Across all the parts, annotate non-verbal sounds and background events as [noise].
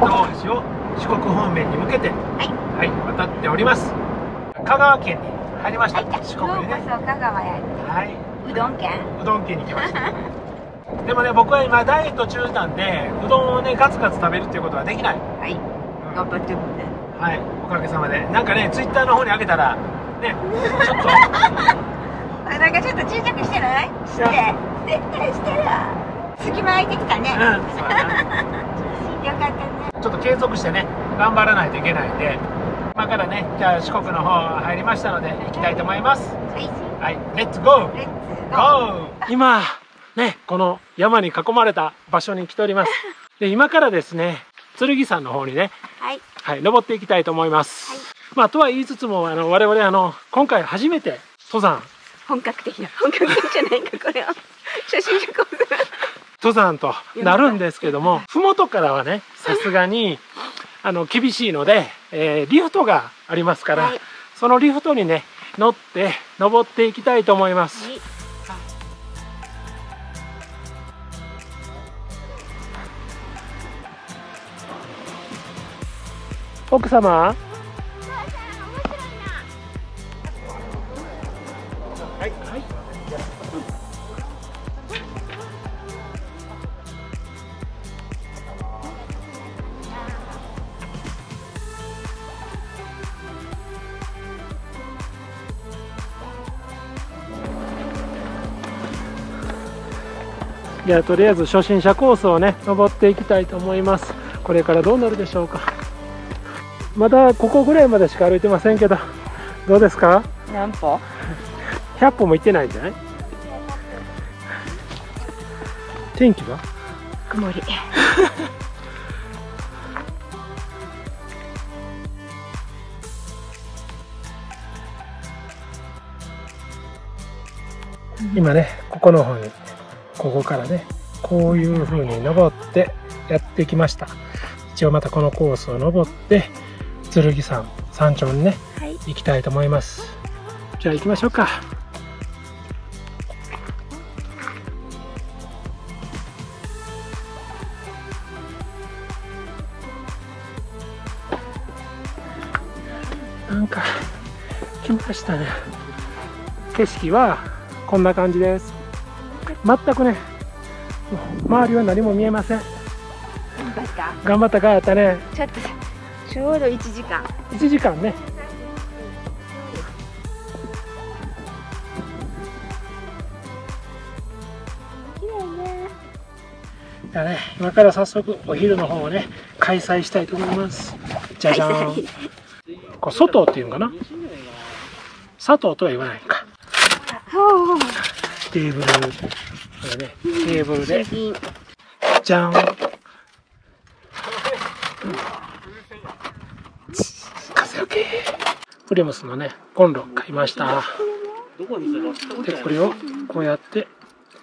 方面に向けて、はい、渡っております。香川県に入りました。四国にね。香川へはい。うどん県？うどん県に来ました。でもね、僕は今ダイエット中なんで、うどんをね、ガツガツ食べるっていうことはできない。はいうん頑張ってるねはい、おかげさまで。なんかね、ツイッターの方に上げたら、ね、ちょっと、[laughs] あなんかちょっと小さくしてない？して絶対してる隙間空いてきたね、うん。よかったね。ちょっと継続してね、頑張らないといけないんで、今からね、じゃあ四国の方入りましたので、行きたいと思います。はい。はい、レッツゴーレッツゴーゴー今、ね、この山に囲まれた場所に来ております。[laughs] で、今からですね、剣山の方にね、はい。はい、登っていきたいと思います。はい。まあ、とは言いつつも、あの、我々、あの、今回初めて登山、本格的な本格的じゃないかこれは。初心者コース登山となるんですけども、ふもとからはね、さすがに、あの、厳しいので、えーリフトがありますから、はい。そのリフトにね、乗って登っていきたいと思います。はい。奥様じゃあとりあえず初心者コースをね登っていきたいと思います。これからどうなるでしょうか。まだここぐらいまでしか歩いてませんけどどうですか？何歩？100歩も行ってないんじゃない？天気は？曇り。[laughs] 今ねここの方にここからねこういう風に登ってやってきました。一応またこのコースを登って剣山山頂にねはい。行きたいと思います。じゃあ行きましょうか。なんか来ましたね。景色はこんな感じです全くね周りは何も見えません。頑張ったかやったね。ちょっとちょうど1時間。1時間ね。綺麗ね。じゃあね今から早速お昼の方をね開催したいと思います。じゃじゃーんこれ外っていうのかな？佐藤とは言わないか。テーブルこれね。テーブルで。じゃん。風よけ。プリムスのねコンロ買いました。でこれをこうやって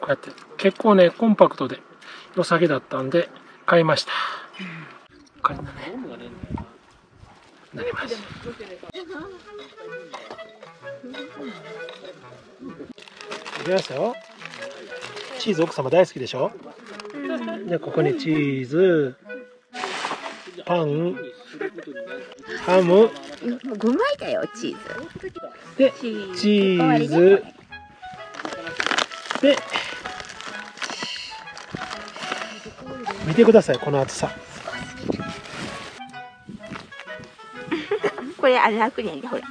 こうやって。結構ねコンパクトで良さげだったんで買いました。これだねなります。ますよチーズ奥様大好きでしょ？じゃあここにチーズパンハム。もう5枚だよチーズ。でチーズ。で見てくださいこの厚さ。[laughs] これあれ楽にほら。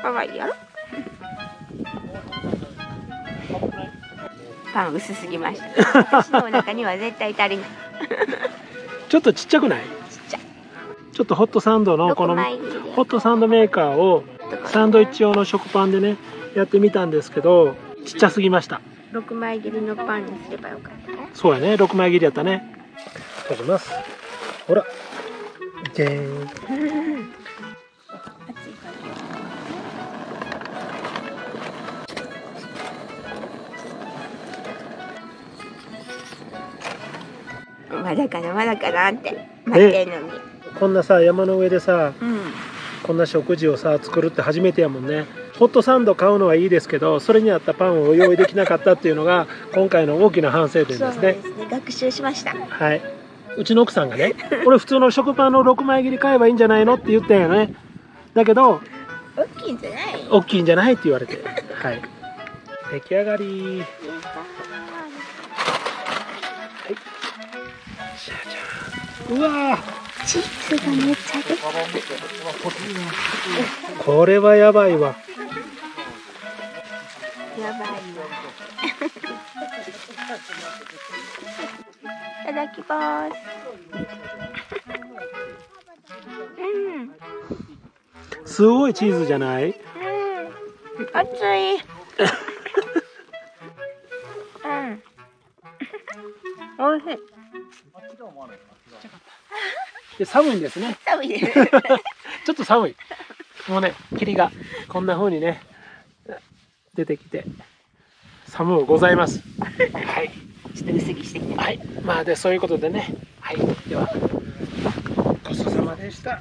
かわいいやろ？パン薄すぎました。私のお腹には絶対足りない。ちょっとちっちゃくない？ちっちゃ。いちょっとホットサンドのこ6のホットサンドメーカーをサンドイッチ用の食パンでねやってみたんですけどちっちゃすぎました。6枚切りのパンにすればよかったね。そうやね。6枚切りやったね。閉じます。ほら。じゃーんまだかなまだかなって待ってんのに。こんなさ山の上でさうん。こんな食事をさ作るって初めてやもんね。ホットサンド買うのはいいですけどそれに合ったパンを用意できなかったっていうのが今回の大きな反省点ですね。そうですね。学習しました。はい。うちの奥さんがね、俺普通の食パンの6枚切り買えばいいんじゃないのって言ったんよね。だけど、大きいんじゃない。大きいんじゃないって言われて。はい。出来上がり。うわー。チーズがめっちゃ出てこれはやばいわ。やばい。よいただきます。うん。すごいチーズじゃない？うん。熱い [laughs] で寒いんですね。寒いですちょっと寒い。もうね、霧がこんな風にね、出てきて、寒うございます。はい。ちょっと薄着してきてはい。まあ、で、そういうことでね。はい。では、ごちそうさまでした。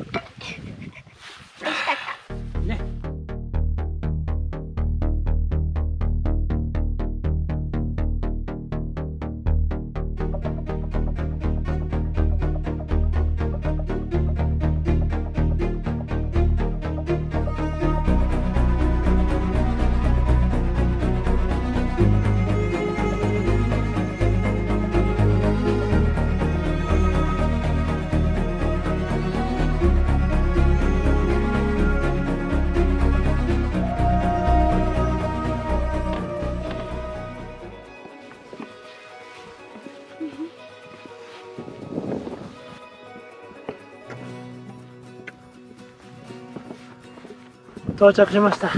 到着しました。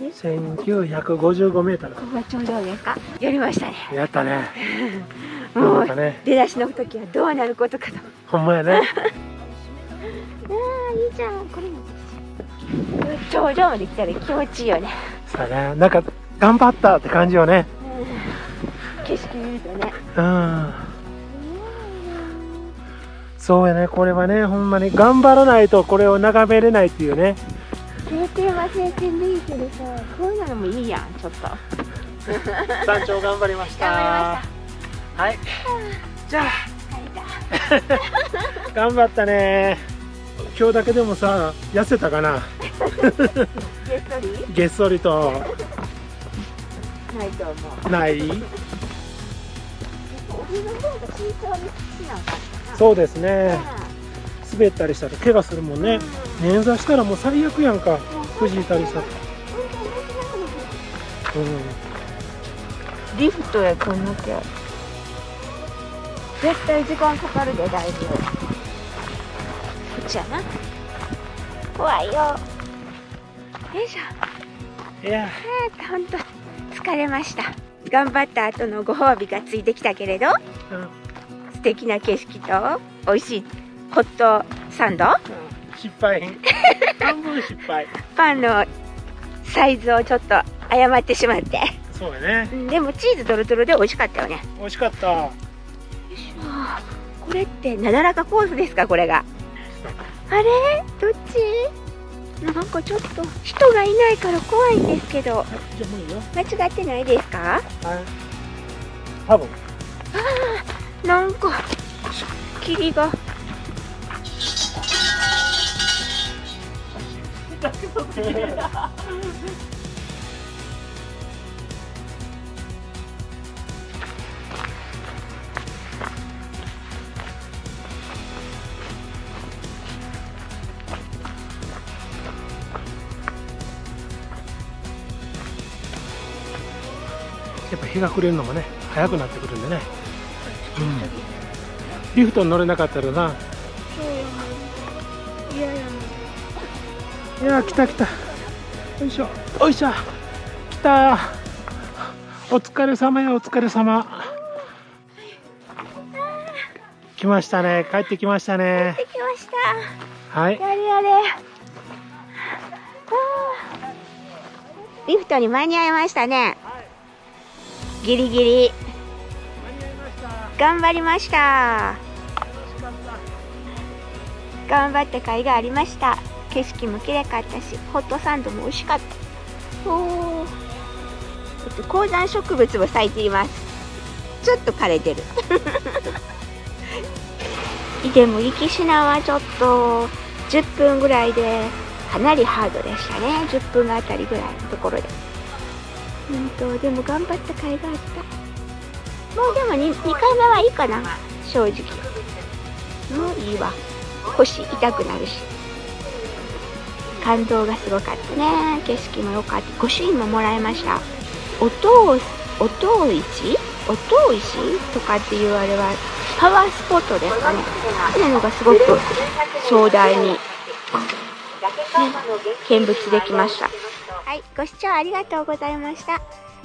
1955メートル。ここが頂上ですかやりましたねやったね。[laughs] もうね。出だしの時はどうなることかとほんまやね。[laughs] ああいいじゃんこれも頂上まで来たら気持ちいいよね、さあね、なんか頑張ったって感じよね。うん、景色見るとねうん。そうやね、これはね、ほんまに頑張らないとこれを眺めれないっていうね。晴天は晴天でいいけどさこういうのもいいやんちょっと山頂頑張りました。頑張はい。じゃあ、りました頑張ったね。今日だけでもさ、痩せたかな？ゲストリ？ーげっそりと。ないと思うない？俺の方が慎重に好きなのそうですね。滑ったりしたら怪我するもんね。捻挫したらもう最悪やんか。くじいたりしたら。うん。リフトやこんなきゃ絶対時間かかるでだいぶこっちやな怖いよよいしょいや、えー、ほんと疲れました頑張った後のご褒美がついてきたけれどうん素敵な景色と美味しいホットサンド失敗。半分失敗。パンのサイズをちょっと誤ってしまってそうやね。うんでもチーズドロドロで美味しかったよね美味しかった。あーこれってなだらかコースですか？これがあれ？どっち？なんかちょっと人がいないから怖いんですけどはい、じゃあもういいよ。間違ってないですか？はい。多分。なんか霧がやっぱ日が暮れるのもね、早くなってくるんでね。うん。リフトに乗れなかったらな。いやいやいやー、来た来た。よいしょ。よいしょ。来たお疲れ様や、お疲れ様。来ましたね。帰ってきましたね。できましたはい。やれやれリフトに間に合いましたねギリギリ頑張りました。頑張った甲斐がありました。景色も綺麗かったしホットサンドも美味しかった。おー。えっと高山植物も咲いています。ちょっと枯れてる。[laughs] でも行きはちょっと10分ぐらいでかなりハードでしたね。10分あたりぐらいのところで。うんとでも頑張った甲斐があった。もうでも 2, 2回目はいいかな。正直。もういいわ。腰痛くなるし。感動がすごかったね。景色も良かった。御朱印ももらいました。おとおと石おと石とかっていうあれはパワースポットですかね。そういうのがすごく壮大に、ね、見物できました。はいご視聴ありがとうございました。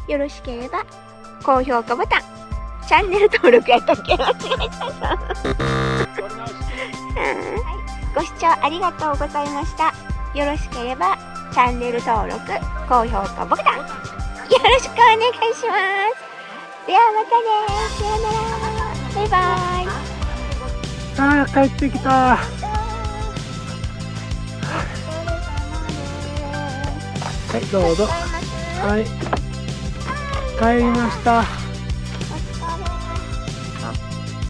よろしければ高評価ボタンチャンネル登録やったっけ？間違えたご視聴ありがとうございました。よろしければチャンネル登録高評価ボタン。よろしくお願いします。ではまたね。さよなら。バイバイ。ああ帰ってきた。はいどうぞ。はい。帰りました